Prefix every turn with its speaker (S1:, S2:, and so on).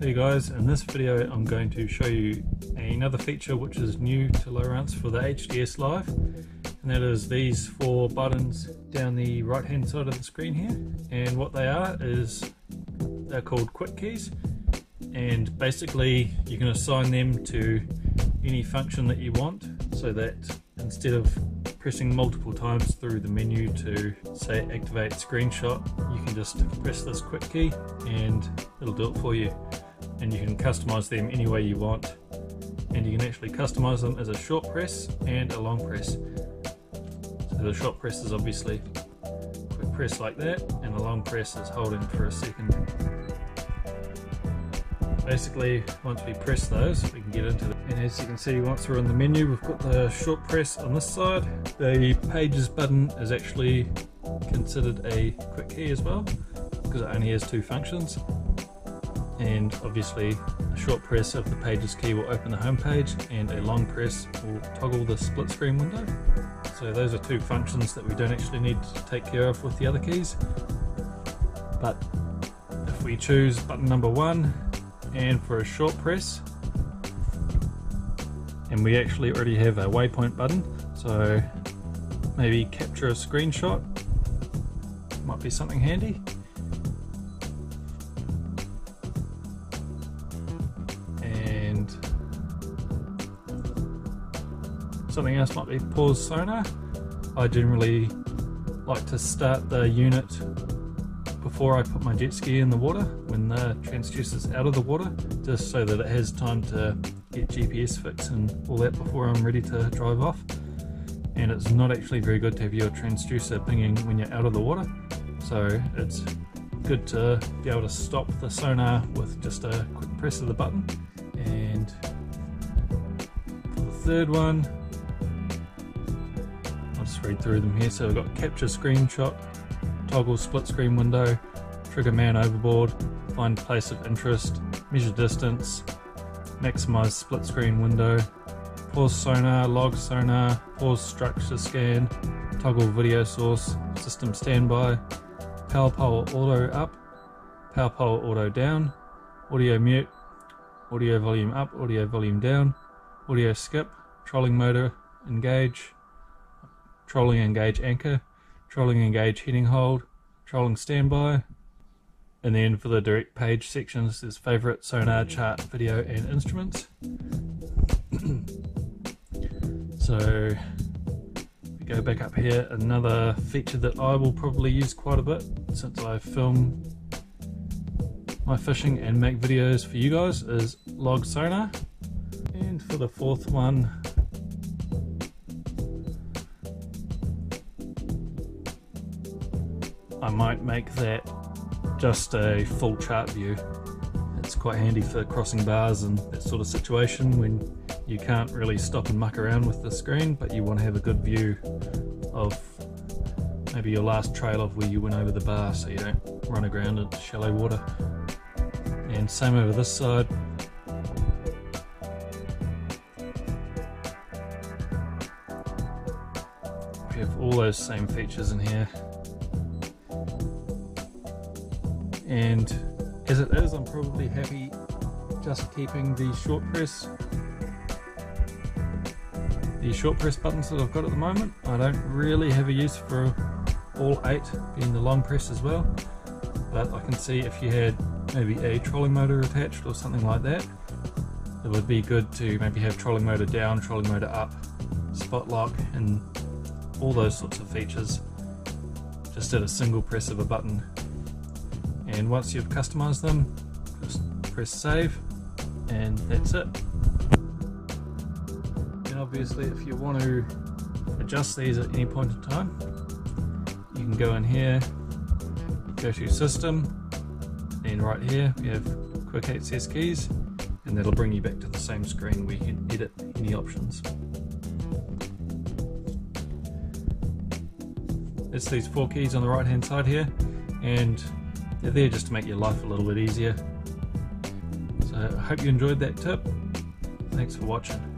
S1: Hey guys, in this video I'm going to show you another feature which is new to Lowrance for the HDS Live and that is these four buttons down the right hand side of the screen here. And what they are is they're called quick keys and basically you can assign them to any function that you want so that instead of pressing multiple times through the menu to say activate screenshot you can just press this quick key and it'll do it for you and you can customize them any way you want. And you can actually customize them as a short press and a long press. So the short press is obviously quick press like that and the long press is holding for a second. Basically once we press those we can get into the and as you can see once we're in the menu we've got the short press on this side. The pages button is actually considered a quick key as well because it only has two functions and obviously a short press of the pages key will open the home page and a long press will toggle the split screen window. So those are two functions that we don't actually need to take care of with the other keys. But if we choose button number one and for a short press and we actually already have a waypoint button so maybe capture a screenshot might be something handy something else might be pause sonar. I generally like to start the unit before I put my jet ski in the water when the transducer is out of the water just so that it has time to get GPS fix and all that before I'm ready to drive off. And it's not actually very good to have your transducer pinging when you're out of the water. So it's good to be able to stop the sonar with just a quick press of the button. And for the third one just read through them here. So we've got capture screenshot, toggle split screen window, trigger man overboard, find place of interest, measure distance, maximize split screen window, pause sonar, log sonar, pause structure scan, toggle video source, system standby, power pole auto up, power pole auto down, audio mute, audio volume up, audio volume down, audio skip, trolling motor engage, trolling engage anchor, trolling engage heading hold, trolling standby, and then for the direct page sections there's favorite, sonar, chart, video and instruments. so we go back up here, another feature that I will probably use quite a bit since I film my fishing and make videos for you guys is log sonar. And for the fourth one I might make that just a full chart view. It's quite handy for crossing bars and that sort of situation when you can't really stop and muck around with the screen but you want to have a good view of maybe your last trail of where you went over the bar so you don't run aground in shallow water. And same over this side. We have all those same features in here. And as it is I'm probably happy just keeping the short press the short press buttons that I've got at the moment. I don't really have a use for all eight being the long press as well but I can see if you had maybe a trolling motor attached or something like that it would be good to maybe have trolling motor down, trolling motor up, spot lock and all those sorts of features just at a single press of a button and once you've customized them just press save and that's it. And obviously if you want to adjust these at any point in time you can go in here go to system and right here we have quick access keys and that'll bring you back to the same screen where you can edit any options. It's these four keys on the right hand side here and they're there just to make your life a little bit easier. So I hope you enjoyed that tip. Thanks for watching.